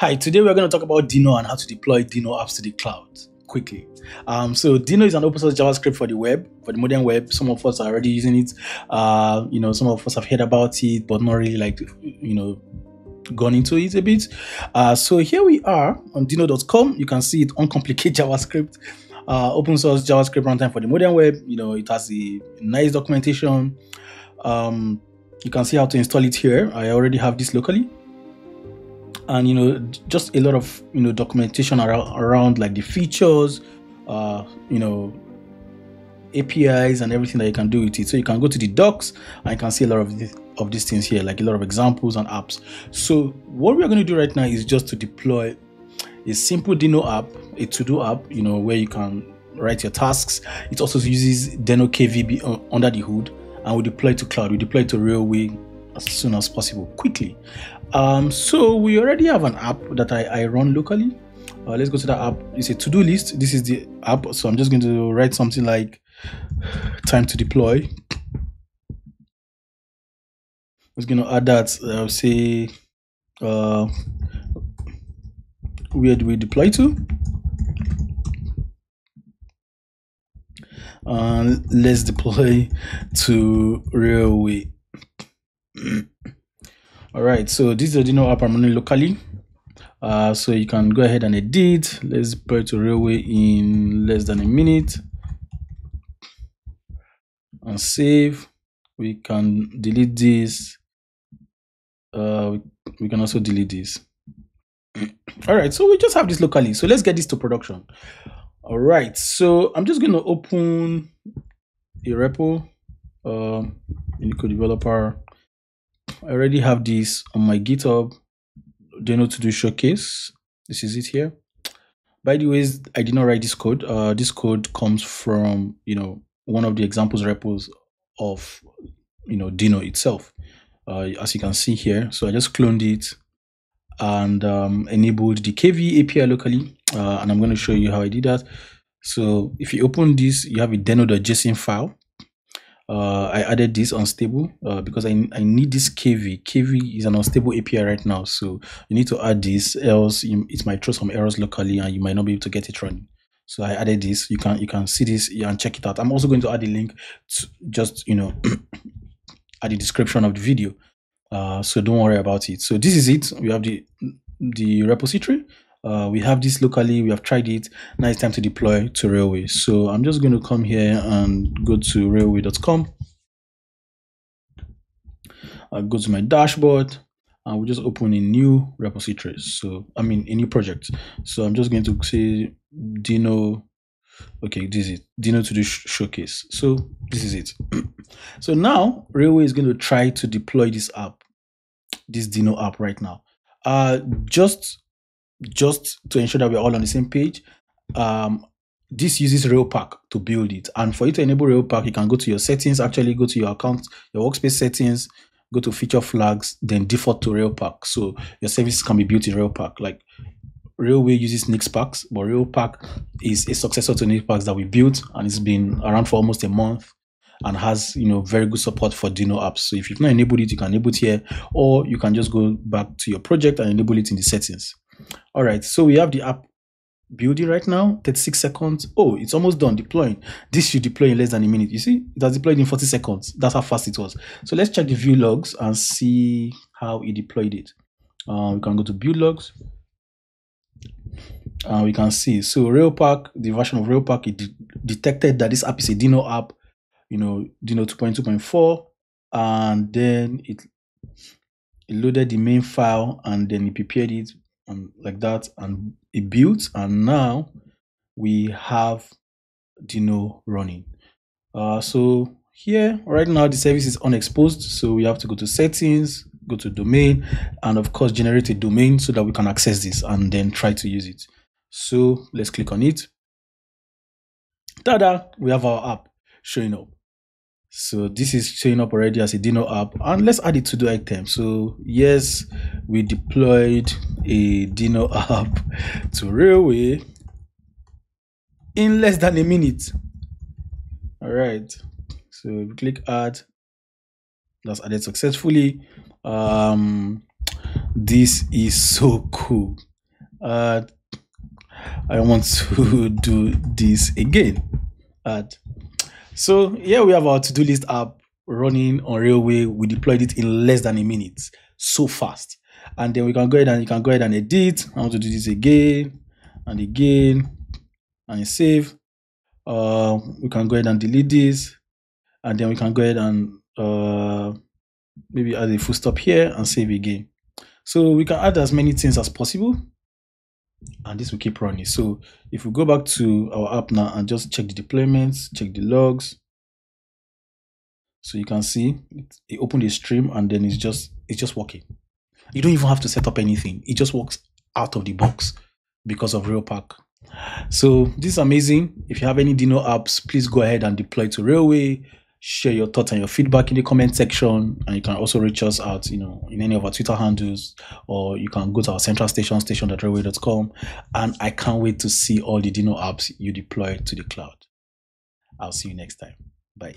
Hi, today we're going to talk about Deno and how to deploy Deno apps to the cloud quickly. Um, so Deno is an open source JavaScript for the web, for the modern web. Some of us are already using it. Uh, you know, some of us have heard about it, but not really like, you know, gone into it a bit. Uh, so here we are on Deno.com. You can see it uncomplicated JavaScript, uh, open source JavaScript runtime for the modern web. You know, it has a nice documentation. Um, you can see how to install it here. I already have this locally and you know just a lot of you know documentation around, around like the features uh you know apis and everything that you can do with it. So you can go to the docs and you can see a lot of this, of these things here like a lot of examples and apps. So what we're going to do right now is just to deploy a simple Deno app a to-do app you know where you can write your tasks. It also uses deno kvb under the hood and we deploy to cloud. We deploy to railway as soon as possible quickly um, so we already have an app that I, I run locally. Uh, let's go to that app. It's a to-do list. This is the app. So I'm just going to write something like time to deploy. I'm just going to add that. I'll say uh, where do we deploy to? And let's deploy to railway. all right so this is Deno app i'm running locally. Uh, so you can go ahead and edit. Let's deploy to railway in less than a minute. And save. We can delete this. Uh, we can also delete this. All right so we just have this locally. So let's get this to production. All right so i'm just going to open a repo um, in the developer I already have this on my GitHub Deno to do showcase. This is it here. By the way, I did not write this code. Uh, this code comes from you know one of the examples repos of you know Deno itself, uh, as you can see here. So I just cloned it and um, enabled the KV API locally, uh, and I'm going to show you how I did that. So if you open this, you have a deno.json file uh, I added this unstable uh, because I, I need this KV. KV is an unstable API right now, so you need to add this, else you, it might throw some errors locally and you might not be able to get it running. So I added this. You can you can see this and check it out. I'm also going to add a link to just you know at the description of the video. Uh, so don't worry about it. So this is it. We have the the repository uh, we have this locally we have tried it. Now it's time to deploy to railway. So i'm just going to come here and go to railway.com i'll go to my dashboard and we'll just open a new repository. So i mean a new project. So i'm just going to say Deno okay this is it. Deno to do sh showcase. So this is it. So now railway is going to try to deploy this app this Deno app right now. Uh just just to ensure that we're all on the same page, um, this uses Railpack to build it. And for you to enable Railpack, you can go to your settings, actually go to your account, your workspace settings, go to feature flags, then default to Railpack. So your services can be built in Railpack. Like Railway uses Nixpacks, but Railpack is a successor to Nixpacks that we built and it's been around for almost a month and has you know very good support for Deno apps. So if you've not enabled it, you can enable it here, or you can just go back to your project and enable it in the settings. All right, so we have the app building right now 36 seconds. Oh it's almost done deploying. This should deploy in less than a minute. You see it has deployed in 40 seconds. That's how fast it was. So let's check the view logs and see how it deployed it. Uh, we can go to build logs. And we can see. So railpack the version of railpack it de detected that this app is a Deno app you know Deno 2.2.4 and then it, it loaded the main file and then it prepared it and like that and it built and now we have Deno running. Uh, so here right now the service is unexposed so we have to go to settings go to domain and of course generate a domain so that we can access this and then try to use it. So let's click on it. Tada! We have our app showing up so this is showing up already as a Deno app and let's add it to the item. So yes, we deployed a Deno app to Railway in less than a minute. All right. So we click add, that's added successfully. Um, this is so cool. Uh, I want to do this again. Add. So here we have our to-do list app running on Railway. We deployed it in less than a minute. So fast. And then we can go ahead and you can go ahead and edit. I want to do this again and again and save. Uh, we can go ahead and delete this and then we can go ahead and uh, maybe add a full stop here and save again. So we can add as many things as possible and this will keep running. So if we go back to our app now and just check the deployments, check the logs. So you can see it, it opened a stream and then it's just it's just working. You don't even have to set up anything. It just works out of the box because of Railpack. So this is amazing. If you have any Deno apps, please go ahead and deploy to Railway. Share your thoughts and your feedback in the comment section, and you can also reach us out, you know, in any of our Twitter handles, or you can go to our central station, station station.railway.com. And I can't wait to see all the Deno apps you deploy to the cloud. I'll see you next time. Bye.